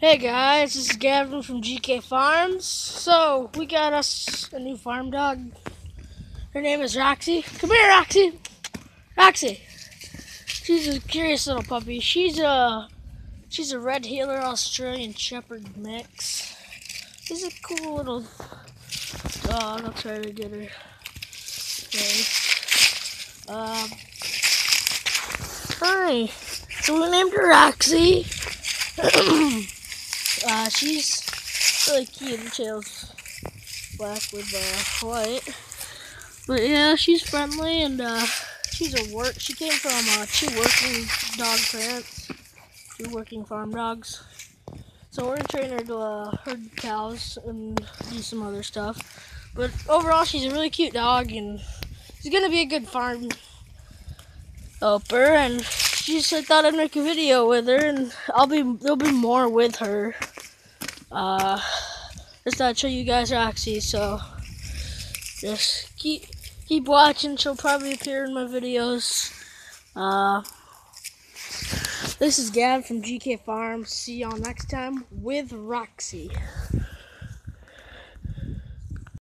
Hey guys, this is Gavin from GK Farms. So, we got us a new farm dog. Her name is Roxy. Come here, Roxy. Roxy. She's a curious little puppy. She's a she's a red heeler Australian Shepherd mix. She's a cool little dog. I'll try to get her. Okay. Um, hi. So we named her Roxy. Uh, she's really cute. Her tail's black with uh, white. But yeah, she's friendly and uh, she's a work. She came from uh, two working dog parents, two working farm dogs. So we're gonna train her to uh, herd cows and do some other stuff. But overall, she's a really cute dog and she's gonna be a good farm helper. And she just I thought I'd make a video with her, and I'll be there'll be more with her. Uh, just thought I'd show you guys Roxy, so just keep keep watching. She'll probably appear in my videos. Uh, this is Gab from GK Farms. See y'all next time with Roxy.